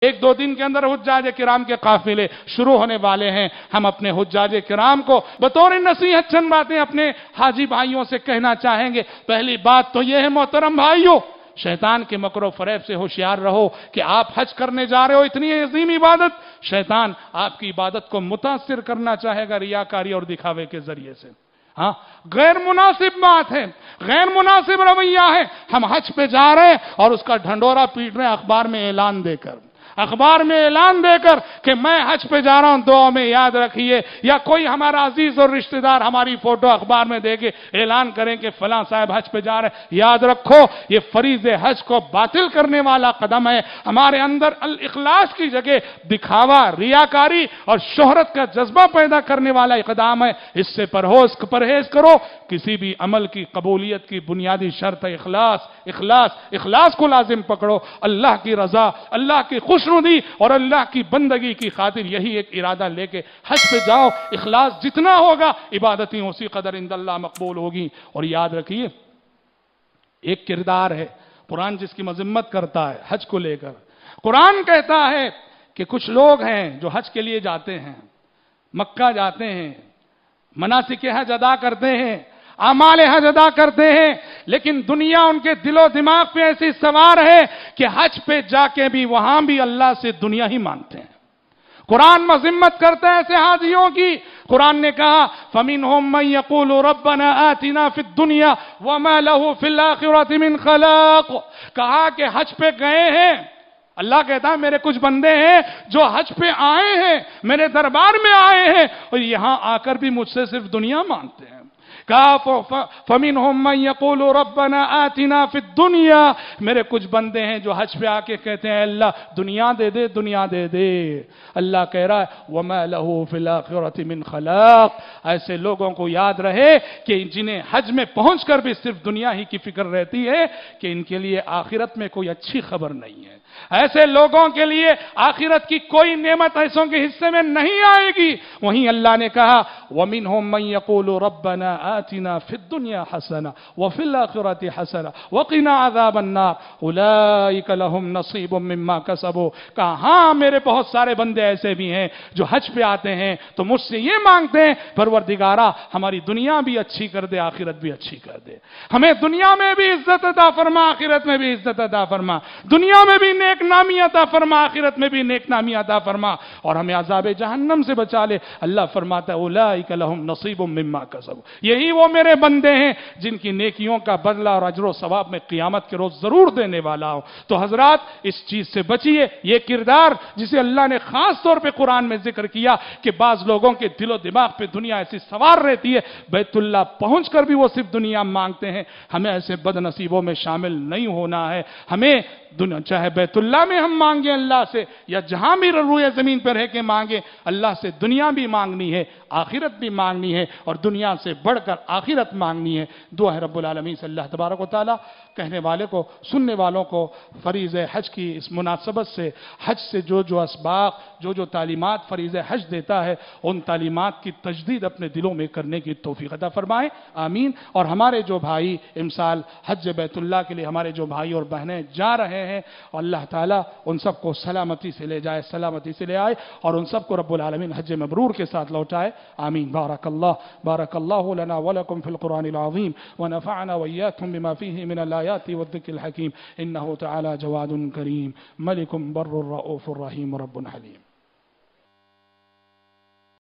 ایک دو دن کے اندر حجاج کرام کے قافلے شروع ہونے والے ہیں۔ ہم اپنے حجاج کرام کو بطور نصیحت چند باتیں اپنے حاجی بھائیوں سے کہنا چاہیں گے۔ پہلی بات تو یہ ہے، محترم بھائیوں شیطان کے مکر و فریب سے ہوشیار رہو کہ آپ حج کرنے جا رہے ہو، اتنی عظیم عبادت۔ شیطان آپ کی عبادت کو متاثر کرنا چاہے گا ریاکاری اور دکھاوے کے ذریعے سے۔ ہاں غیر مناسب بات ہے، غیر مناسب رویہ ہے۔ ہم حج پہ جا رہے ہیں اور اس کا ڈھنڈورا پیٹ رہے ہیں، اخبار میں اعلان دے کر۔ اخبار میں اعلان دے کر کہ میں حج پہ جا رہا ہوں، دعا میں یاد رکھیے، یا کوئی ہمارا عزیز اور رشتہ دار ہماری فوٹو اخبار میں دے کے اعلان کریں کہ فلاں صاحب حج پہ جا رہے ہیں۔ یاد رکھو، یہ فریض حج کو باطل کرنے والا قدم ہے۔ ہمارے اندر الاخلاص کی جگہ دکھاوا، ریاکاری اور شہرت کا جذبہ پیدا کرنے والا اقدام ہے۔ اس سے پرہوز، پرہیز کرو، کسی بھی عمل کی قبولیت کی بنیادی شرط ہے اخلاص۔ اخلاص اخلاص کو لازم پکڑو۔ اللہ کی رضا، اللہ کی خوش دی اور اللہ کی بندگی کی خاطر یہی ایک ارادہ لے کے حج پہ جاؤ، اخلاص جتنا ہوگا، عبادتیں اسی قدر اند اللہ مقبول ہوگی۔ اور یاد رکھیے، ایک کردار ہے، قرآن جس کی مذمت کرتا ہے حج کو لے کر۔ قرآن کہتا ہے کہ کچھ لوگ ہیں جو حج کے لیے جاتے ہیں، مکہ جاتے ہیں، مناسک حج ادا کرتے ہیں، اعمال حج ادا کرتے ہیں لیکن دنیا ان کے دل و دماغ پہ ایسی سوار ہے کہ حج پہ جا کے بھی وہاں بھی اللہ سے دنیا ہی مانتے ہیں۔ قرآن مذمت کرتا ہے ایسے حاجیوں کی۔ قرآن نے کہا فمین ہوم یقول ربنا آتنا فی الدنیا وما له فی الاخرت من خلاق۔ کہا کہ حج پہ گئے ہیں۔ اللہ کہتا ہے، میرے کچھ بندے ہیں جو حج پہ آئے ہیں، میرے دربار میں آئے ہیں اور یہاں آ کر بھی مجھ سے صرف دنیا مانتے ہیں۔ فمنهم من يقول ربنا آتنا في الدنيا میرے کچھ بندے ہیں جو حج پہ آ کے کہتے ہیں، اللہ دنیا دے دے، دنیا دے دے۔ اللہ کہہ رہا ہے، وما له في الاخره من خلاق۔ ایسے لوگوں کو یاد رہے کہ جنہیں حج میں پہنچ کر بھی صرف دنیا ہی کی فکر رہتی ہے کہ ان کے لیے آخرت میں کوئی اچھی خبر نہیں ہے۔ ایسے لوگوں کے لیے آخرت کی کوئی نعمت ایسوں کے حصے میں نہیں آئے گی۔ وہیں اللہ نے کہا وَمِنْهُمْ مَنْ يَقُولُ رَبَّنَا آتِنَا فِي الدُّنْيَا حَسَنَا وَفِي الْآخِرَةِ حَسَنَا وَقِنَا عَذَابَ النَّارِ. اُولَئِكَ لَهُمْ نَصِيبٌ مِّمَّا كَسَبُوا. کہا ہاں میرے بہت سارے بندے ایسے بھی ہیں جو حج پہ آتے ہیں تو مجھ سے یہ مانگتے ہیں، پروردگارہ، ہماری دنیا بھی اچھی کر دے، آخرت بھی اچھی کر دے۔ ہمیں دنیا میں بھی عزت عطا فرما، آخرت میں بھی عزت عطا فرما۔ دنیا میں بھی نیک نامی عطا فرما، آخرت میں بھی نیک نامی عطا فرما۔ اور ہمیں عذاب جہنم سے بچا لے۔ اللہ فرماتا ہے لہم نصیب مما کسب یہی وہ میرے بندے ہیں جن کی نیکیوں کا بدلہ اور اجر و ثواب میں قیامت کے روز ضرور دینے والا ہوں۔ تو حضرات، اس چیز سے بچیے۔ یہ کردار جسے اللہ نے خاص طور پہ قرآن میں ذکر کیا کہ بعض لوگوں کے دل و دماغ پہ دنیا ایسی سوار رہتی ہے، بیت اللہ پہنچ کر بھی وہ صرف دنیا مانگتے ہیں۔ ہمیں ایسے بد نصیبوں میں شامل نہیں ہونا ہے۔ ہمیں دنیا، چاہے بیت اللہ میں ہم مانگیں اللہ سے، یا جہاں بھی روئے زمین پر رہ کے مانگیں، اللہ سے دنیا بھی مانگنی ہے آخر آخرت بھی مانگنی ہے اور دنیا سے بڑھ کر آخرت مانگنی ہے۔ دعا ہے رب العالمین صلی اللہ تبارک و تعالیٰ۔ کہنے والے کو، سننے والوں کو فریض حج کی اس مناسبت سے، حج سے جو جو اسباق، جو جو تعلیمات فریض حج دیتا ہے، ان تعلیمات کی تجدید اپنے دلوں میں کرنے کی توفیق عطا فرمائیں آمین۔ اور ہمارے جو بھائی امسال حج بیت اللہ کے لیے ہمارے جو بھائی اور بہنیں جا رہے ہیں اور اللہ تعالیٰ ان سب کو سلامتی سے لے جائے، سلامتی سے لے آئے اور ان سب کو رب العالمین حج مبرور کے ساتھ لوٹائے۔ آمین۔ بارک اللہ بارک اللہ لنا ولکم فی القرآن العظیم ونفعنا وإياكم بما فيه من الآيات والذكر الحكيم. إنه تعالى جواد كريم. ملك بر الرؤوف الرحيم رب حليم.